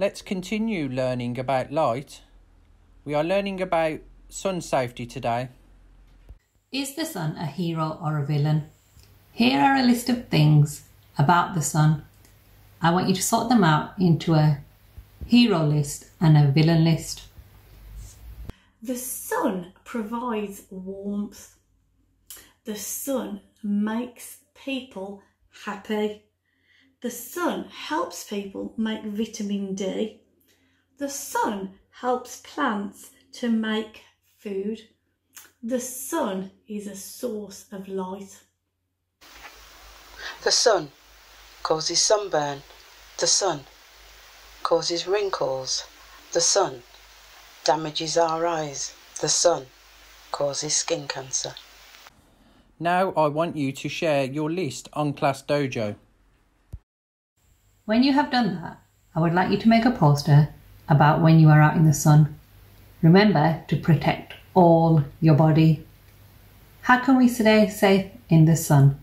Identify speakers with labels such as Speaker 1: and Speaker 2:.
Speaker 1: Let's continue learning about light. We are learning about sun safety today.
Speaker 2: Is the sun a hero or a villain? Here are a list of things about the sun. I want you to sort them out into a hero list and a villain list.
Speaker 3: The sun provides warmth. The sun makes people happy. The sun helps people make vitamin D. The sun helps plants to make food. The sun is a source of light.
Speaker 4: The sun causes sunburn. The sun causes wrinkles. The sun damages our eyes. The sun causes skin cancer.
Speaker 1: Now I want you to share your list on Class Dojo.
Speaker 2: When you have done that, I would like you to make a poster about when you are out in the sun. Remember to protect all your body. How can we stay safe in the sun?